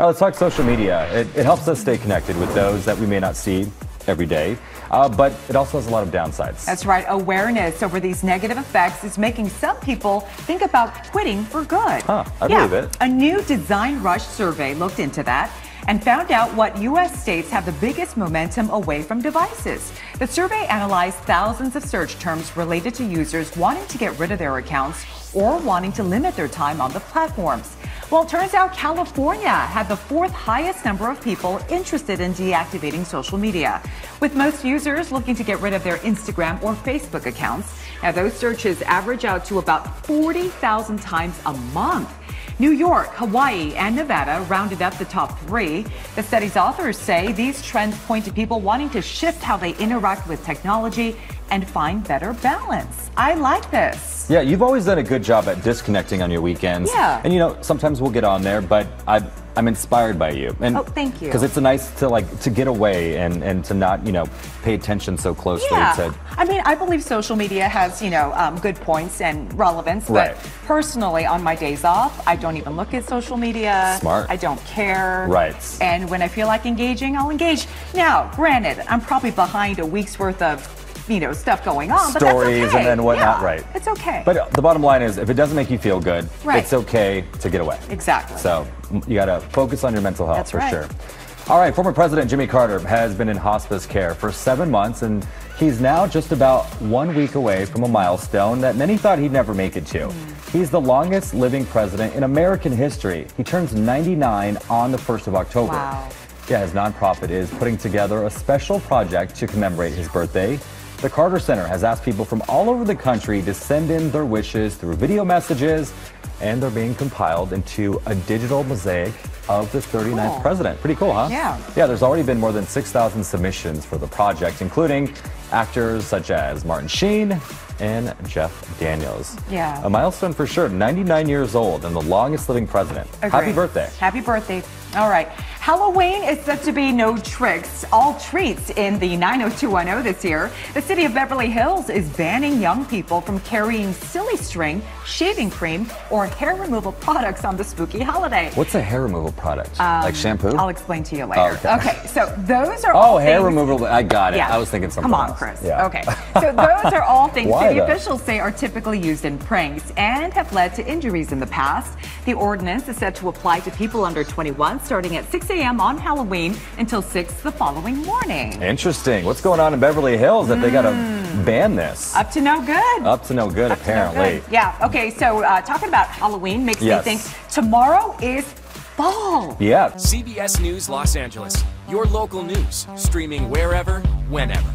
right, let's talk social media. It, it helps us stay connected with those that we may not see every day. Uh, but it also has a lot of downsides. That's right. Awareness over these negative effects is making some people think about quitting for good. Huh, I yeah, believe it. A new DesignRush survey looked into that and found out what U.S. states have the biggest momentum away from devices. The survey analyzed thousands of search terms related to users wanting to get rid of their accounts or wanting to limit their time on the platforms. Well, it turns out California had the fourth highest number of people interested in deactivating social media, with most users looking to get rid of their Instagram or Facebook accounts. Now, those searches average out to about 40,000 times a month. New York, Hawaii, and Nevada rounded up the top three. The study's authors say these trends point to people wanting to shift how they interact with technology and find better balance. I like this. Yeah, you've always done a good job at disconnecting on your weekends. Yeah. And you know, sometimes we'll get on there, but I I'm inspired by you. And oh, thank you. Because it's nice to like to get away and and to not you know pay attention so closely. Yeah. To... I mean, I believe social media has you know um, good points and relevance, but right. personally, on my days off, I don't even look at social media. Smart. I don't care. Right. And when I feel like engaging, I'll engage. Now, granted, I'm probably behind a week's worth of you know, stuff going on. Stories okay. and then whatnot, yeah, right. It's okay. But the bottom line is, if it doesn't make you feel good, right. it's okay to get away. Exactly. So you got to focus on your mental health That's for right. sure. All right, former President Jimmy Carter has been in hospice care for seven months, and he's now just about one week away from a milestone that many thought he'd never make it to. Mm. He's the longest living president in American history. He turns 99 on the 1st of October. Wow. Yeah, his nonprofit is putting together a special project to commemorate his birthday. The Carter Center has asked people from all over the country to send in their wishes through video messages, and they're being compiled into a digital mosaic of the 39th cool. president. Pretty cool, huh? Yeah. Yeah, there's already been more than 6,000 submissions for the project, including actors such as Martin Sheen and Jeff Daniels. Yeah. A milestone for sure. 99 years old and the longest living president. Agreed. Happy birthday. Happy birthday. All right. Halloween is set to be no tricks, all treats in the 90210 this year. The city of Beverly Hills is banning young people from carrying silly string, shaving cream, or hair removal products on the spooky holiday. What's a hair removal product? Um, like shampoo? I'll explain to you later. Oh, okay. okay. so those are Oh, hair things- removal. I got it. Yeah. I was thinking something Come on, else. Chris. Yeah. Okay. So those are all things Why, city though? officials say are typically used in pranks and have led to injuries in the past. The ordinance is set to apply to people under 21 starting at 6 a.m. on Halloween until 6 the following morning. Interesting. What's going on in Beverly Hills that they got to ban this? Up to no good. Up to no good, Up to no apparently. good. Yeah. Okay. So uh, talking about Halloween makes Yes. me think tomorrow is fall. Yeah. CBS News Los Angeles, your local news, streaming wherever, whenever.